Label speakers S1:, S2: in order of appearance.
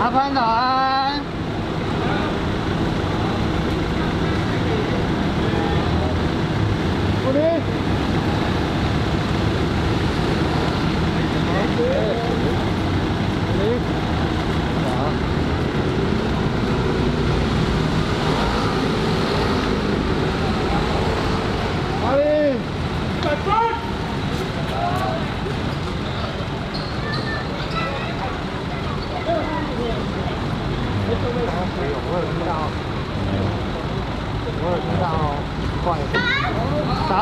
S1: 阿宽早安。鼓励。阿没有我有听到，我有听到，快走，